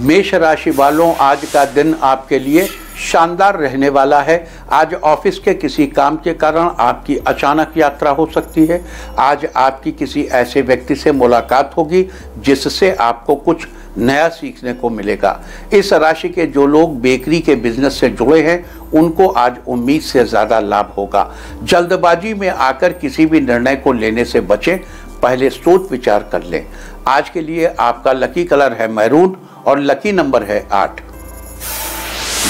मेष राशि वालों आज का दिन आपके लिए शानदार रहने वाला है। आज ऑफ़िस के किसी काम के कारण आपकी अचानक यात्रा हो सकती है। आज आपकी किसी ऐसे व्यक्ति से मुलाकात होगी जिससे आपको कुछ नया सीखने को मिलेगा। इस राशि के जो लोग बेकरी के बिज़नेस से जुड़े हैं, उनको आज उम्मीद से ज़्यादा लाभ होगा। जल्दबाजी में आकर किसी भी निर्णय को लेने से बचें, पहले सोच विचार कर लें। आज के लिए आपका लकी कलर है मैरून और लकी नंबर है आठ।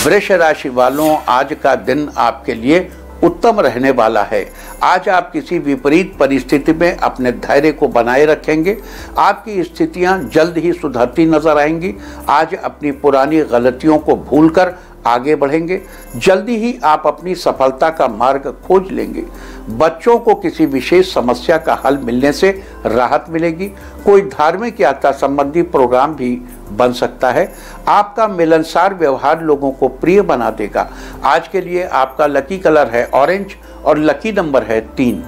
वृष राशि वालों, आज का दिन आपके लिए उत्तम रहने वाला है। आज आप किसी विपरीत परिस्थिति में अपने धैर्य को बनाए रखेंगे। आपकी स्थितियाँ जल्द ही सुधरती नज़र आएँगी। आज अपनी पुरानी गलतियों को भूलकर आगे बढ़ेंगे। जल्दी ही आप अपनी सफलता का मार्ग खोज लेंगे। बच्चों को किसी विशेष समस्या का हल मिलने से राहत मिलेगी। कोई धार्मिक यात्रा संबंधी प्रोग्राम भी बन सकता है। आपका मिलनसार व्यवहार लोगों को प्रिय बना देगा। आज के लिए आपका लकी कलर है ऑरेंज और लकी नंबर है तीन।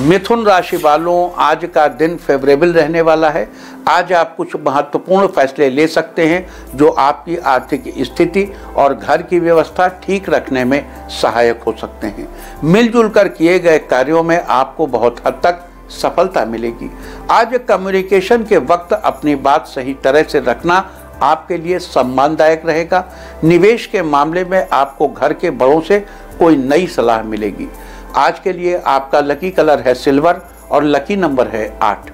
मिथुन राशि वालों, आज का दिन फेवरेबल रहने वाला है। आज आप कुछ महत्वपूर्ण फैसले ले सकते हैं जो आपकी आर्थिक स्थिति और घर की व्यवस्था ठीक रखने में सहायक हो सकते हैं। मिलजुल कर किए गए कार्यों में आपको बहुत हद तक सफलता मिलेगी। आज कम्युनिकेशन के वक्त अपनी बात सही तरह से रखना आपके लिए सम्मानदायक रहेगा। निवेश के मामले में आपको घर के बड़ों से कोई नई सलाह मिलेगी। आज के लिए आपका लकी कलर है सिल्वर और लकी नंबर है आठ।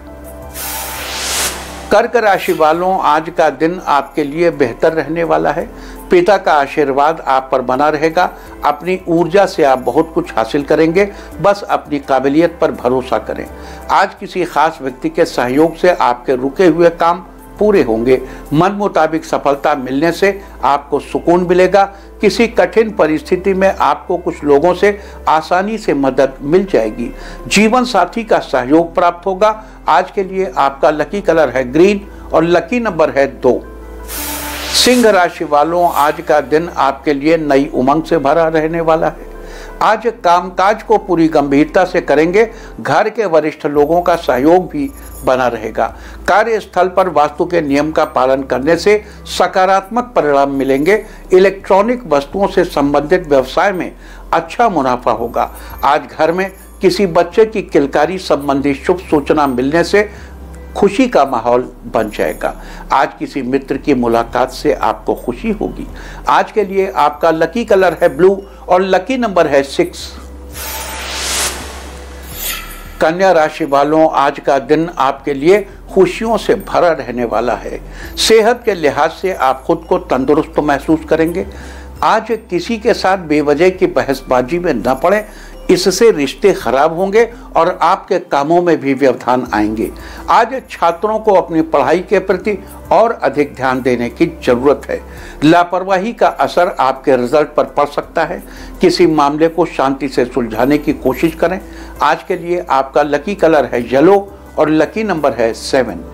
कर्क राशि वालों, आज का दिन आपके लिए बेहतर रहने वाला है। पिता का आशीर्वाद आप पर बना रहेगा। अपनी ऊर्जा से आप बहुत कुछ हासिल करेंगे। बस अपनी काबिलियत पर भरोसा करें। आज किसी खास व्यक्ति के सहयोग से आपके रुके हुए काम पूरे होंगे। मन मुताबिक सफलता मिलने से आपको सुकून मिलेगा। किसी कठिन परिस्थिति में आपको कुछ लोगों से आसानी से मदद मिल जाएगी। जीवन साथी का सहयोग प्राप्त होगा। आज के लिए आपका लकी कलर है ग्रीन और लकी नंबर है दो। सिंह राशि वालों, आज का दिन आपके लिए नई उमंग से भरा रहने वाला है। आज कामकाज को पूरी गंभीरता से करेंगे। घर के वरिष्ठ लोगों का सहयोग भी बना रहेगा। कार्यस्थल पर वास्तु के नियम का पालन करने से सकारात्मक परिणाम मिलेंगे। इलेक्ट्रॉनिक वस्तुओं से संबंधित व्यवसाय में अच्छा मुनाफा होगा। आज घर में किसी बच्चे की किलकारी संबंधी शुभ सूचना मिलने से खुशी का माहौल बन जाएगा। आज किसी मित्र की मुलाकात से आपको खुशी होगी। आज के लिए आपका लकी कलर है ब्लू। और लकी नंबर है सिक्स कन्या राशि वालों, आज का दिन आपके लिए खुशियों से भरा रहने वाला है। सेहत के लिहाज से आप खुद को तंदुरुस्त महसूस करेंगे। आज किसी के साथ बेवजह की बहसबाजी में न पड़े। इससे रिश्ते खराब होंगे और आपके कामों में भी व्यवधान आएँगे। आज छात्रों को अपनी पढ़ाई के प्रति और अधिक ध्यान देने की ज़रूरत है। लापरवाही का असर आपके रिज़ल्ट पर पड़ सकता है। किसी मामले को शांति से सुलझाने की कोशिश करें। आज के लिए आपका लकी कलर है येलो और लकी नंबर है सेवन।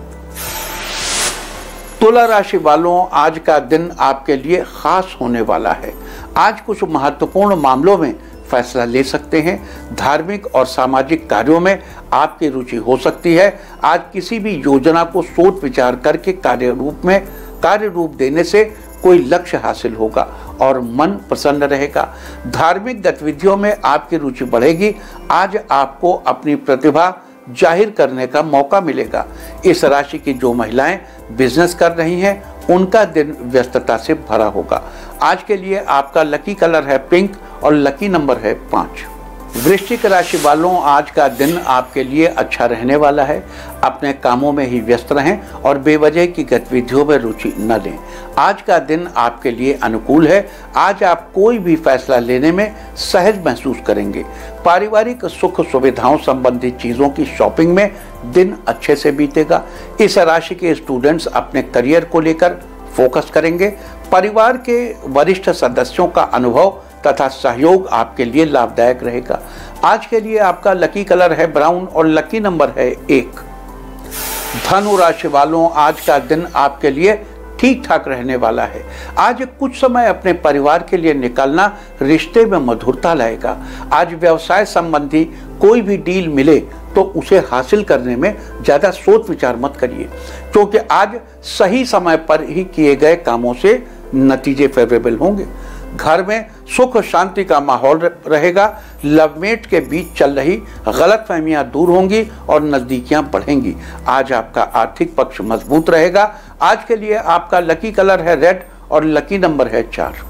तुला राशि वालों, आज का दिन आपके लिए खास होने वाला है। आज कुछ महत्वपूर्ण मामलों में फैसला ले सकते हैं। धार्मिक और सामाजिक कार्यों में आपकी रुचि हो सकती है। आज किसी भी योजना को सोच विचार करके कार्य रूप में, कार्य रूप देने से कोई लक्ष्य हासिल होगा और मन प्रसन्न रहेगा। धार्मिक गतिविधियों में आपकी रुचि बढ़ेगी। आज आपको अपनी प्रतिभा ज़ाहिर करने का मौका मिलेगा। इस राशि की जो महिलाएँ बिज़नेस कर रही हैं, उनका दिन व्यस्तता से भरा होगा। आज के लिए आपका लकी कलर है पिंक और लकी नंबर है पाँच। वृश्चिक राशि वालों, आज का दिन आपके लिए अच्छा रहने वाला है। अपने कामों में ही व्यस्त रहें और बेवजह की गतिविधियों में रुचि न लें। आज का दिन आपके लिए अनुकूल है। आज आप कोई भी फैसला लेने में सहज महसूस करेंगे। पारिवारिक सुख सुविधाओं संबंधी चीज़ों की शॉपिंग में दिन अच्छे से बीतेगा। इस राशि के स्टूडेंट्स अपने करियर को लेकर फोकस करेंगे। परिवार के वरिष्ठ सदस्यों का अनुभव तथा सहयोग आपके लिए लाभदायक रहेगा। आज के लिए आपका लकी कलर है ब्राउन और लकी नंबर है एक। धनु राशि वालों, आज का दिन आपके लिए ठीक ठाक रहने वाला है। आज कुछ समय अपने परिवार के लिए निकालना रिश्ते में मधुरता लाएगा। आज व्यवसाय संबंधी कोई भी डील मिले तो उसे हासिल करने में ज़्यादा सोच विचार मत करिए, क्योंकि आज सही समय पर ही किए गए कामों से नतीजे फेवरेबल होंगे। घर में सुख शांति का माहौल रहेगा। लवमेट के बीच चल रही गलत फहमियाँ दूर होंगी और नजदीकियाँ बढ़ेंगी। आज आपका आर्थिक पक्ष मज़बूत रहेगा। आज के लिए आपका लकी कलर है रेड और लकी नंबर है चार।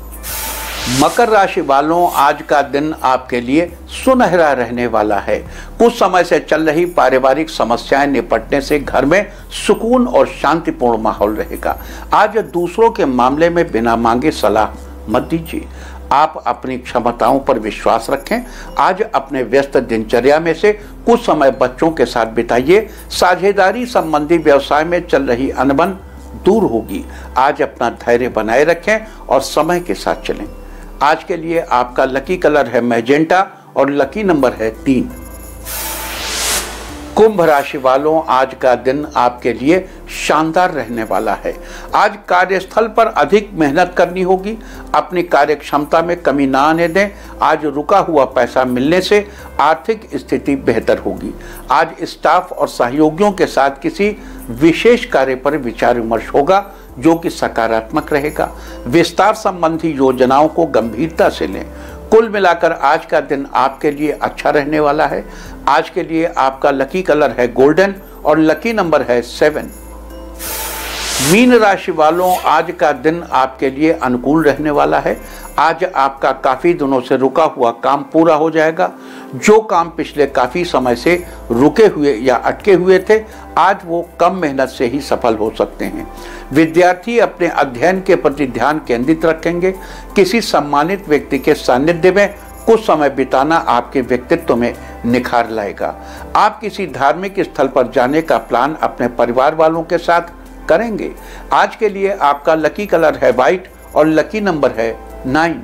मकर राशि वालों, आज का दिन आपके लिए सुनहरा रहने वाला है। कुछ समय से चल रही पारिवारिक समस्याएँ निपटने से घर में सुकून और शांतिपूर्ण माहौल रहेगा। आज दूसरों के मामले में बिना मांगे सलाह मत दीजिए। आप अपनी क्षमताओं पर विश्वास रखें। आज अपने व्यस्त दिनचर्या में से कुछ समय बच्चों के साथ बिताइए। साझेदारी संबंधी व्यवसाय में चल रही अनबन दूर होगी। आज अपना धैर्य बनाए रखें और समय के साथ चलें। आज के लिए आपका लकी कलर है मैजेंटा और लकी नंबर है तीन। कुंभ राशि वालों, आज का दिन आपके लिए शानदार रहने वाला है। आज कार्यस्थल पर अधिक मेहनत करनी होगी। अपनी कार्य क्षमता में कमी ना आने दें। आज रुका हुआ पैसा मिलने से आर्थिक स्थिति बेहतर होगी। आज स्टाफ और सहयोगियों के साथ किसी विशेष कार्य पर विचार विमर्श होगा, जो कि सकारात्मक रहेगा। विस्तार संबंधी योजनाओं को गंभीरता से लें। कुल मिलाकर आज का दिन आपके लिए अच्छा रहने वाला है। आज के लिए आपका लकी कलर है गोल्डन और लकी नंबर है सेवन मीन राशि वालों, आज का दिन आपके लिए अनुकूल रहने वाला है। आज आपका काफ़ी दिनों से रुका हुआ काम पूरा हो जाएगा। जो काम पिछले काफ़ी समय से रुके हुए या अटके हुए थे, आज वो कम मेहनत से ही सफल हो सकते हैं। विद्यार्थी अपने अध्ययन के प्रति ध्यान केंद्रित रखेंगे। किसी सम्मानित व्यक्ति के सानिध्य में कुछ समय बिताना आपके व्यक्तित्व में निखार लाएगा। आप किसी धार्मिक स्थल पर जाने का प्लान अपने परिवार वालों के साथ करेंगे। आज के लिए आपका लकी कलर है व्हाइट और लकी नंबर है नाइन।